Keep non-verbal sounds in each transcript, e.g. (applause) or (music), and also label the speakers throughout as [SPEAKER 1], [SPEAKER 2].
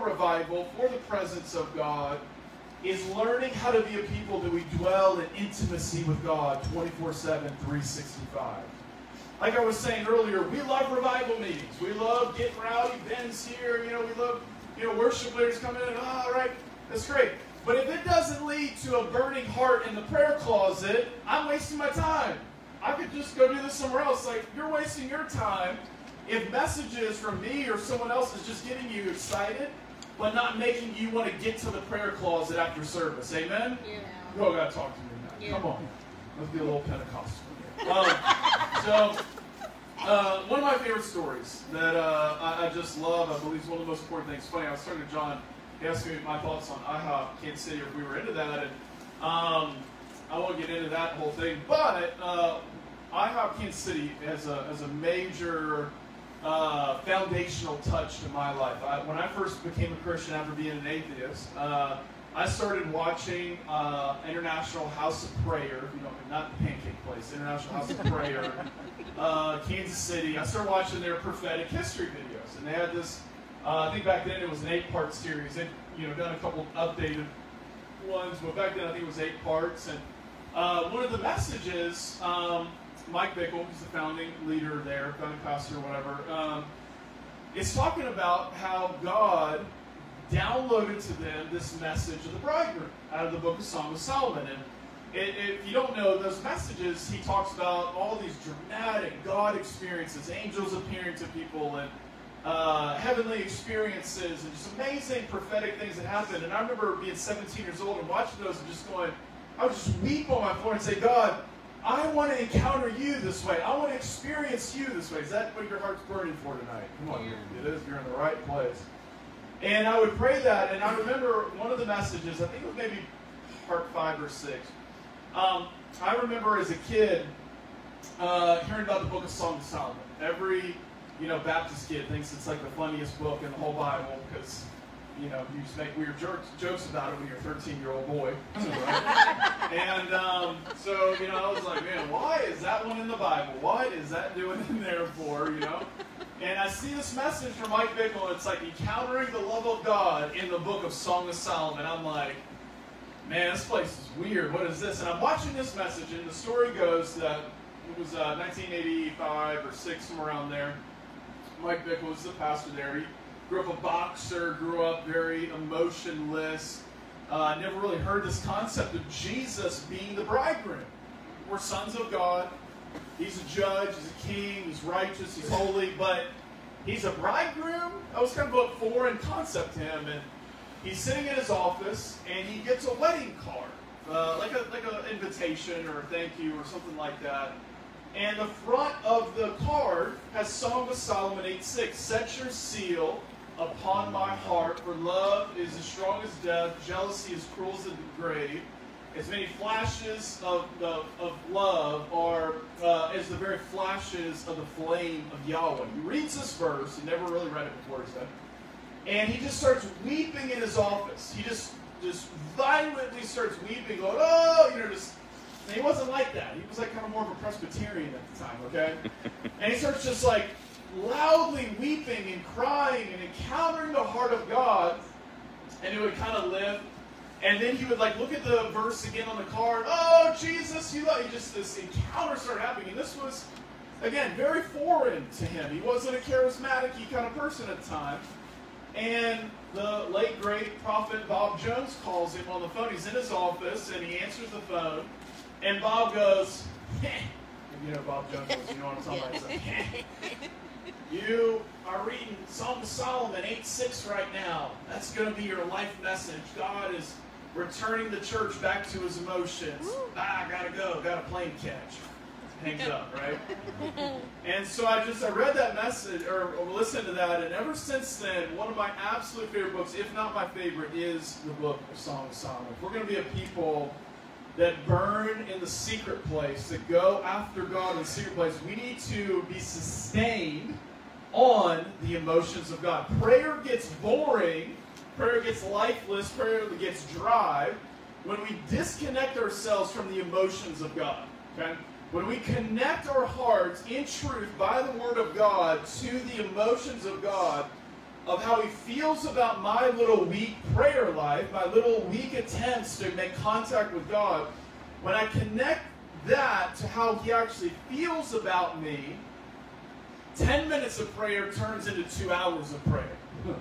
[SPEAKER 1] revival, for the presence of God, is learning how to be a people that we dwell in intimacy with God 24 7, 365. Like I was saying earlier, we love revival meetings. We love getting rowdy, Ben's here, you know, we love, you know, worship leaders coming in, ah, all right, that's great. But if it doesn't lead to a burning heart in the prayer closet, I'm wasting my time. I could just go do this somewhere else. Like, you're wasting your time if messages from me or someone else is just getting you excited, but not making you want to get to the prayer closet after service. Amen?
[SPEAKER 2] Yeah.
[SPEAKER 1] You all got to talk to me now.
[SPEAKER 2] Yeah.
[SPEAKER 1] Come on. Let's be a little Pentecostal. (laughs) Um, so, uh, one of my favorite stories that uh, I, I just love, I believe is one of the most important things. Funny, I was talking to John. He asked me my thoughts on IHOP Kansas City, if we were into that. And um, I won't get into that whole thing. But uh, IHOP Kansas City has a, has a major uh, foundational touch to my life. I, when I first became a Christian after being an atheist, uh, I started watching uh, International House of Prayer, you know, not the pancake place, International House of (laughs) Prayer, uh, Kansas City. I started watching their prophetic history videos, and they had this. Uh, I think back then it was an eight-part series. They'd you know done a couple updated ones, but back then I think it was eight parts. And uh, one of the messages, um, Mike Bickle, who's the founding leader there, founding pastor or whatever, um, is talking about how God downloaded to them this message of the bridegroom out of the book of Song of Solomon. And if you don't know those messages, he talks about all these dramatic God experiences, angels appearing to people, and uh, heavenly experiences, and just amazing prophetic things that happen. And I remember being 17 years old and watching those and just going, I would just weep on my floor and say, God, I want to encounter you this way. I want to experience you this way. Is that what your heart's burning for tonight? Come on, it is. You're in the right place. And I would pray that, and I remember one of the messages, I think it was maybe part five or six. Um, I remember as a kid uh, hearing about the book of Song of Solomon. Every you know Baptist kid thinks it's like the funniest book in the whole Bible because you know you just make weird jokes, jokes about it when you're a 13 year old boy. right? (laughs) and um, so you know I was like, man, why is that one in the Bible? What is that doing in there for? You know. And I see this message from Mike Bickle. and It's like encountering the love of God in the book of Song of Solomon. I'm like, man, this place is weird. What is this? And I'm watching this message, and the story goes that it was uh, 1985 or 6, somewhere around there. Mike Bickle was the pastor there. He grew up a boxer, grew up very emotionless. Uh, never really heard this concept of Jesus being the bridegroom. We're sons of God. He's a judge, he's a king, he's righteous, he's holy, but he's a bridegroom? That was kind of a foreign concept to him. And he's sitting in his office and he gets a wedding card, uh, like a like an invitation or a thank you or something like that. And the front of the card has Song of Solomon 8:6. Set your seal upon my heart, for love is as strong as death, jealousy is cruel as the grave. As many flashes of, of, of love are uh, as the very flashes of the flame of Yahweh. He reads this verse, he never really read it before, he said. And he just starts weeping in his office. He just just violently starts weeping, going, oh, you know, just and he wasn't like that. He was like kind of more of a Presbyterian at the time, okay? (laughs) and he starts just like loudly weeping and crying and encountering the heart of God. And it would kind of lift. And then he would like look at the verse again on the card. Oh, Jesus, you love. He just this encounter started happening. And this was, again, very foreign to him. He wasn't a charismatic kind of person at the time. And the late great prophet Bob Jones calls him on the phone. He's in his office and he answers the phone. And Bob goes, Heh. (laughs) you know Bob Jones you know what I'm talking about? He's like, (laughs) "Heh. You are reading Song of Solomon 8.6 right now. That's going to be your life message. God is returning the church back to his emotions. Ah, gotta go, got a plane catch. Hangs up, right? (laughs) And so I just I read that message or, or listened to that, and ever since then, one of my absolute favorite books, if not my favorite, is the book of Song of Solomon. If we're going to be a people that burn in the secret place, that go after God in the secret place, we need to be sustained on the emotions of God. Prayer gets boring, prayer gets lifeless, prayer gets dry when we disconnect ourselves from the emotions of God. Okay? When we connect our hearts in truth by the Word of God to the emotions of God, of how he feels about my little weak prayer life, my little weak attempts to make contact with God, when I connect that to how he actually feels about me, 10 minutes of prayer turns into two hours of prayer.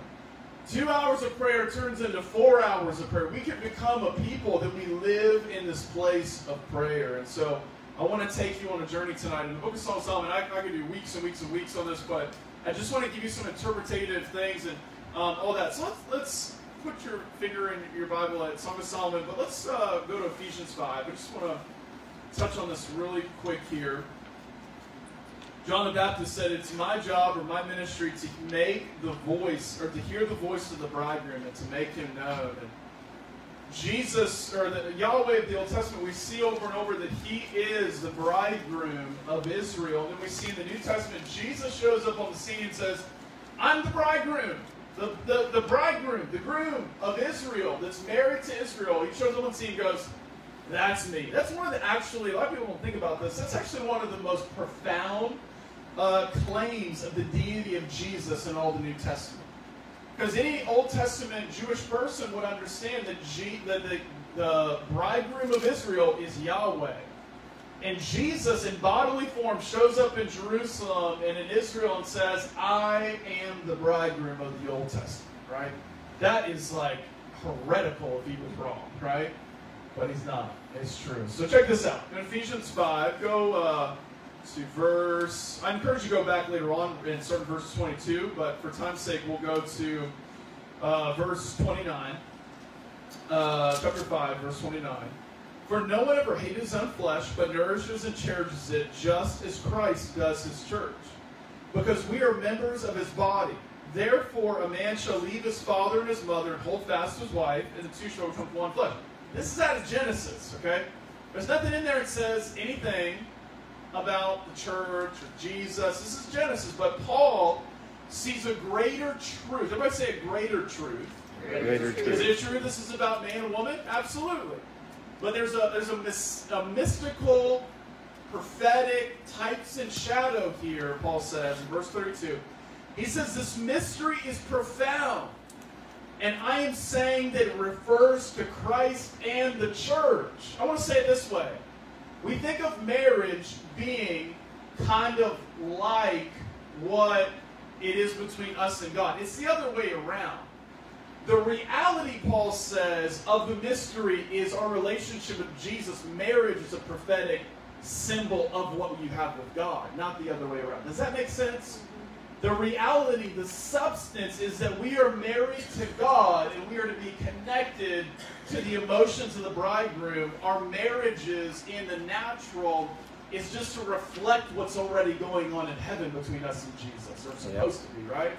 [SPEAKER 1] Two hours of prayer turns into four hours of prayer. We can become a people that we live in this place of prayer. And so I want to take you on a journey tonight. In the book of Psalm Solomon, I, I could do weeks and weeks and weeks on this, but I just want to give you some interpretative things and um, all that. So let's, let's put your finger in your Bible at Song of Solomon, but let's uh, go to Ephesians 5. I just want to touch on this really quick here. John the Baptist said, It's my job or my ministry to make the voice, or to hear the voice of the bridegroom and to make him known. And Jesus, or the Yahweh of the Old Testament, we see over and over that he is the bridegroom of Israel. Then we see in the New Testament, Jesus shows up on the scene and says, I'm the bridegroom. The, the, the bridegroom, the groom of Israel that's married to Israel. He shows up on the scene and goes, That's me. That's one of the actually, a lot of people don't think about this. That's actually one of the most profound uh, claims of the deity of Jesus in all the New Testament. Because any Old Testament Jewish person would understand that, G, that the, the bridegroom of Israel is Yahweh. And Jesus, in bodily form, shows up in Jerusalem and in Israel and says, I am the bridegroom of the Old Testament, right? That is like heretical if he was wrong, right? But he's not. It's true. So check this out. In Ephesians 5, go uh, to verse. I encourage you to go back later on and start in verse 22, but for time's sake, we'll go to uh, verse 29. Uh, chapter 5, verse 29. For no one ever hated his own flesh, but nourishes and cherishes it, just as Christ does his church. Because we are members of his body. Therefore, a man shall leave his father and his mother and hold fast to his wife, and the two shall become one flesh. This is out of Genesis, okay? There's nothing in there that says anything about the church or Jesus. This is Genesis, but Paul sees a greater truth. Everybody say a greater truth.
[SPEAKER 2] Greater
[SPEAKER 1] Is it true this is about man and woman? Absolutely. But there's a there's a, a mystical, prophetic types and shadow here. Paul says in verse 32. He says this mystery is profound. And I am saying that it refers to Christ and the church. I want to say it this way. We think of marriage being kind of like what it is between us and God. It's the other way around. The reality, Paul says, of the mystery is our relationship with Jesus. Marriage is a prophetic symbol of what you have with God, not the other way around. Does that make sense? The reality, the substance is that we are married to God and we are to be connected to the emotions of the bridegroom. Our marriages in the natural is just to reflect what's already going on in heaven between us and Jesus. Or supposed to be, right?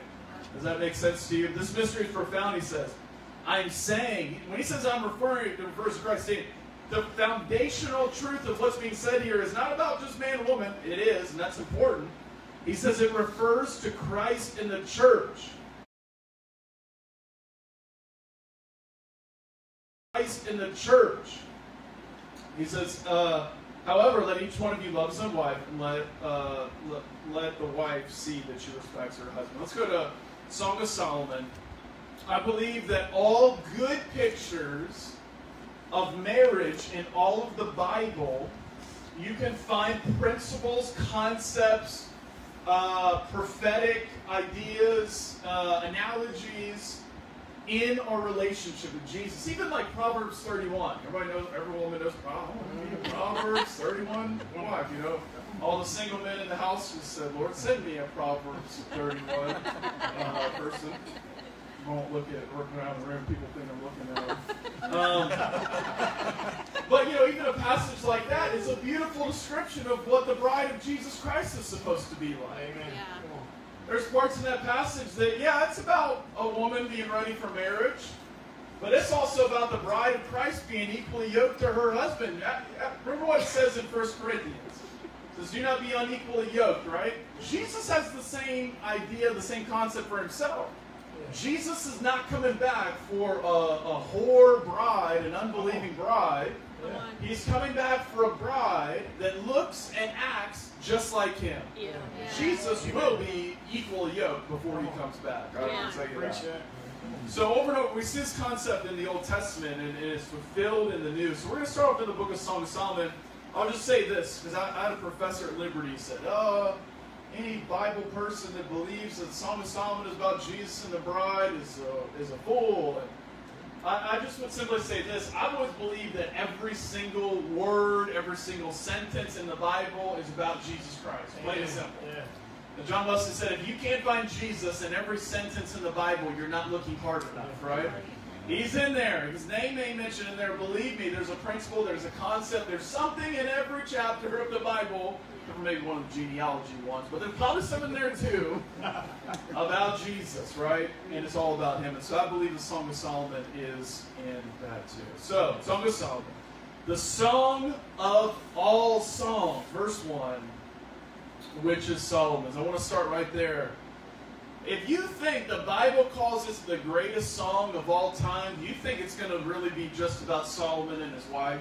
[SPEAKER 1] Does that make sense to you? This mystery is profound, he says. I'm saying, when he says I'm referring to refers to Christ, saying the foundational truth of what's being said here is not about just man and woman. It is, and that's important. He says it refers to Christ in the church. Christ in the church. He says, uh, however, let each one of you love his own wife and let, uh, let, let the wife see that she respects her husband. Let's go to Song of Solomon. I believe that all good pictures of marriage in all of the Bible, you can find principles, concepts, uh, prophetic ideas, uh, analogies in our relationship with Jesus. Even like Proverbs 31. Everybody knows, every woman knows Proverbs 31 wife, you know. All the single men in the house just said, Lord, send me a Proverbs 31 uh, person. Won't look at working around the room. People think I'm looking at them. (laughs) Um, but you know, even a passage like that is a beautiful description of what the bride of Jesus Christ is supposed to be like.
[SPEAKER 3] Amen. Yeah.
[SPEAKER 1] There's parts in that passage that, yeah, it's about a woman being ready for marriage, but it's also about the bride of Christ being equally yoked to her husband. Uh, uh, remember what it says in 1 Corinthians. It says, do not be unequally yoked, right? Jesus has the same idea, the same concept for himself. Jesus is not coming back for a, a whore bride, an unbelieving bride. He's coming back for a bride that looks and acts just like him.
[SPEAKER 2] Yeah.
[SPEAKER 1] Jesus will be equal yoke before he comes back. I
[SPEAKER 2] Yeah.
[SPEAKER 1] tell you that. So over and over, we see this concept in the Old Testament, and it is fulfilled in the New. So we're going to start off in the Book of Song of Solomon. I'll just say this because I, I had a professor at Liberty who said, "Oh, any Bible person that believes that the Song of Solomon is about Jesus and the bride is a, is a fool." And I, I just would simply say this: I've always believed that every single word, every single sentence in the Bible is about Jesus Christ. Plain and simple.
[SPEAKER 3] Yeah.
[SPEAKER 1] And John Wesley said, if you can't find Jesus in every sentence in the Bible, you're not looking hard enough, right? He's in there. His name ain't mentioned in there. Believe me, there's a principle, there's a concept, there's something in every chapter of the Bible, maybe one of the genealogy ones, but there's probably some in there too (laughs) about Jesus, right? And it's all about him. And so I believe the Song of Solomon is in that too. So, Song of Solomon. The song of all songs, verse 1 which is Solomon's. I want to start right there. If you think the Bible calls this the greatest song of all time, do you think it's going to really be just about Solomon and his wife?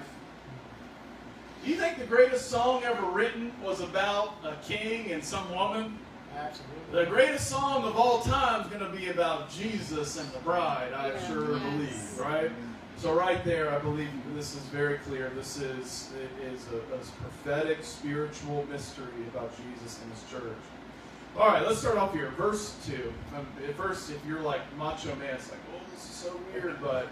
[SPEAKER 1] Do you think the greatest song ever written was about a king and some woman?
[SPEAKER 3] Absolutely.
[SPEAKER 1] The greatest song of all time is going to be about Jesus and the bride, I
[SPEAKER 2] Yeah.
[SPEAKER 1] sure
[SPEAKER 2] Yes.
[SPEAKER 1] believe, right? So right there, I believe this is very clear. This is it is a, a prophetic, spiritual mystery about Jesus and His church. All right, let's start off here. Verse two. Um, at first, if you're like macho man, it's like, oh, this is so weird. But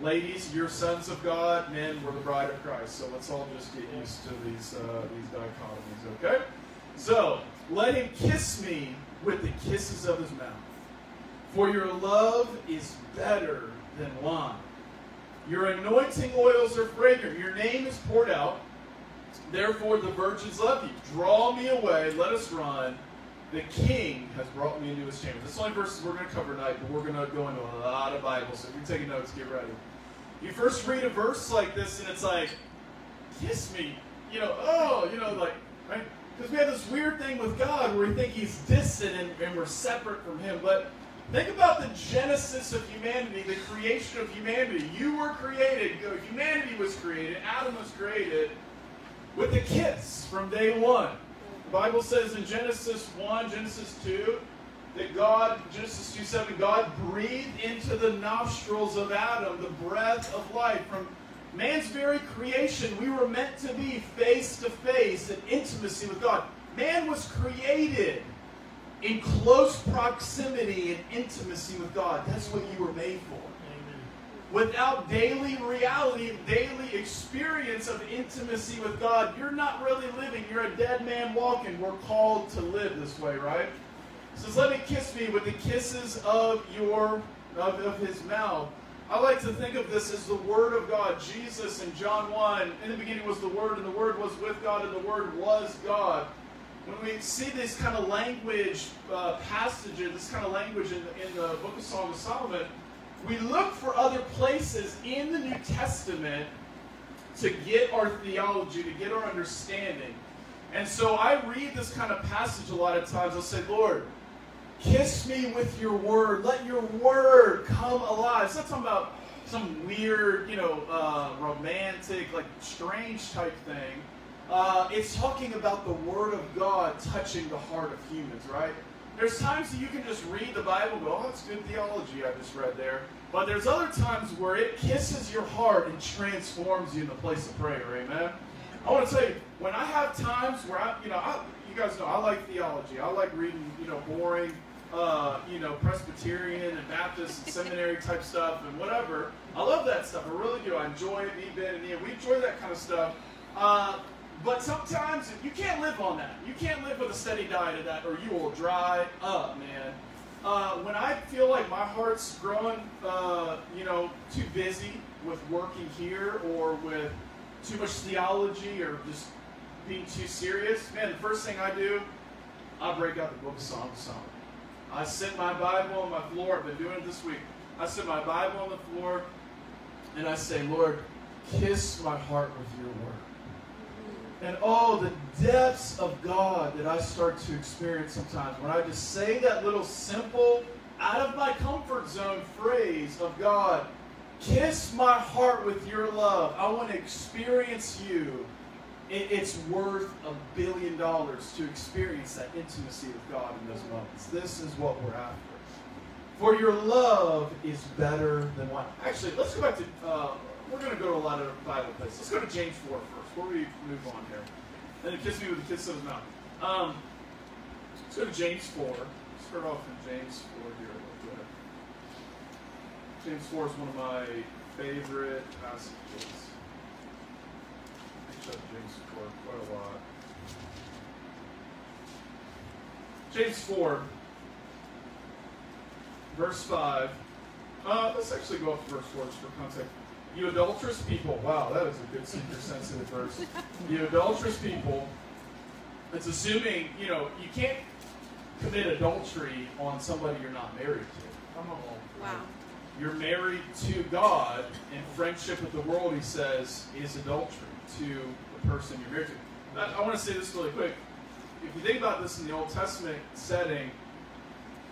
[SPEAKER 1] ladies, you're sons of God. Men, we're the bride of Christ. So let's all just get used to these uh, these dichotomies, okay? So let him kiss me with the kisses of his mouth, for your love is better than wine. Your anointing oils are fragrant. Your name is poured out. Therefore, the virgins love you. Draw me away. Let us run. The king has brought me into his chamber. That's the only verses we're going to cover tonight, but we're going to go into a lot of Bible. So if you're taking notes, get ready. You first read a verse like this, and it's like, kiss me. You know, oh, you know, like, right? Because we have this weird thing with God where we think he's distant and, and we're separate from him. But Think about the genesis of humanity, the creation of humanity. You were created, humanity was created, Adam was created with a kiss from day one. The Bible says in Genesis 1, Genesis 2, that God, Genesis 2 7, God breathed into the nostrils of Adam the breath of life. From man's very creation, we were meant to be face to face in intimacy with God. Man was created in close proximity and intimacy with God. That's what you were made for. Without daily reality, daily experience of intimacy with God, you're not really living. You're a dead man walking. We're called to live this way, right? It says, "Let me kiss me with the kisses of your of, of His mouth." I like to think of this as the Word of God. Jesus in John one, in the beginning was the Word, and the Word was with God, and the Word was God when we see this kind of language uh, passages, this kind of language in the, in the book of Song of Solomon, we look for other places in the New Testament to get our theology, to get our understanding. And so I read this kind of passage a lot of times. I'll say, Lord, kiss me with your word. Let your word come alive. It's not talking about some weird, you know, uh, romantic, like strange type thing. Uh, it's talking about the Word of God touching the heart of humans, right? There's times that you can just read the Bible and go, oh, that's good theology I just read there. But there's other times where it kisses your heart and transforms you in the place of prayer, amen? I want to tell you, when I have times where I, you know, I, you guys know I like theology. I like reading, you know, boring, uh, you know, Presbyterian and Baptist and seminary type stuff and whatever. I love that stuff. I really do. I enjoy it. Me, Ben, and Ian, we enjoy that kind of stuff. Uh, but sometimes you can't live on that. You can't live with a steady diet of that, or you will dry up, man. Uh, when I feel like my heart's growing, uh, you know, too busy with working here or with too much theology or just being too serious, man, the first thing I do, I break out the book of Psalm Solomon. I sit my Bible on my floor. I've been doing it this week. I sit my Bible on the floor and I say, Lord, kiss my heart with your word. And oh, the depths of God that I start to experience sometimes when I just say that little simple, out of my comfort zone phrase of God, kiss my heart with your love. I want to experience you it's worth a billion dollars to experience that intimacy with God in those moments. This is what we're after. For your love is better than wine. Actually, let's go back to, uh, we're going to go to a lot of Bible places. Let's go to James 4 first, before we move on here. And then kiss me with a kiss of his mouth. Um, let's go to James 4. Start off in James 4 here. James 4 is one of my favorite passages. I shut James 4 quite a lot. James 4, verse 5. Uh, let's actually go up to verse 4 just for context. You adulterous people. Wow, that is a good seeker sensitive verse. You adulterous people. It's assuming, you know, you can't commit adultery on somebody you're not married to. Come on.
[SPEAKER 2] Wow.
[SPEAKER 1] You're married to God, and friendship with the world, he says, is adultery to the person you're married to. I, I want to say this really quick. If you think about this in the Old Testament setting,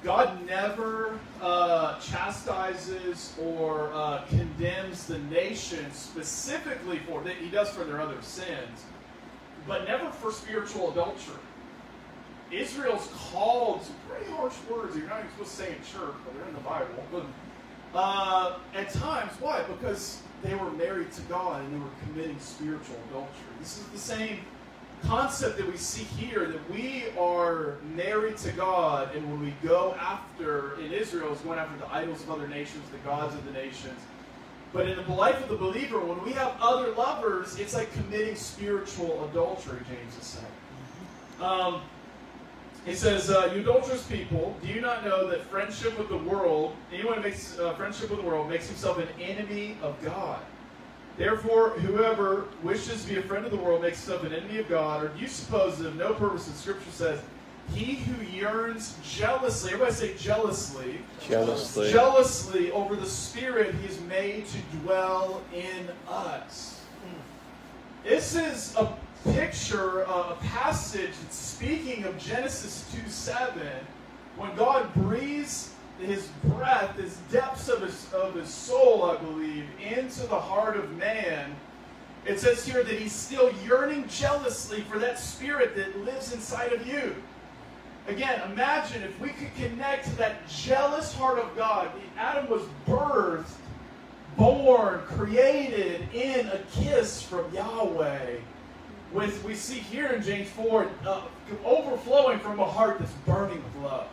[SPEAKER 1] God never uh, chastises or uh, condemns the nation specifically for that. He does for their other sins, but never for spiritual adultery. Israel's called some pretty harsh words. You're not even supposed to say in church, but they're in the Bible. But uh, at times, why? Because they were married to God and they were committing spiritual adultery. This is the same concept that we see here that we are married to God, and when we go after, in Israel, is going after the idols of other nations, the gods of the nations. But in the life of the believer, when we have other lovers, it's like committing spiritual adultery, James is saying. Um, he says, uh, You adulterous people, do you not know that friendship with the world, anyone who makes uh, friendship with the world makes himself an enemy of God? Therefore, whoever wishes to be a friend of the world makes himself an enemy of God. Or do you suppose that of no purpose, in Scripture says, he who yearns jealously, everybody say jealously,
[SPEAKER 3] Jealously.
[SPEAKER 1] jealously over the Spirit he is made to dwell in us. This is a picture, a passage speaking of Genesis 2 7, when God breathes his breath, his depths of his, of his soul, I believe, into the heart of man. It says here that he's still yearning jealously for that spirit that lives inside of you. Again, imagine if we could connect to that jealous heart of God. Adam was birthed, born, created in a kiss from Yahweh. With we see here in James 4, uh, overflowing from a heart that's burning with love.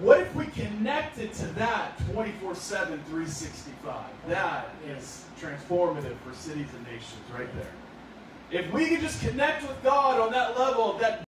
[SPEAKER 1] What if we connected to that 24 7, 365? That is transformative for cities and nations right there. If we could just connect with God on that level that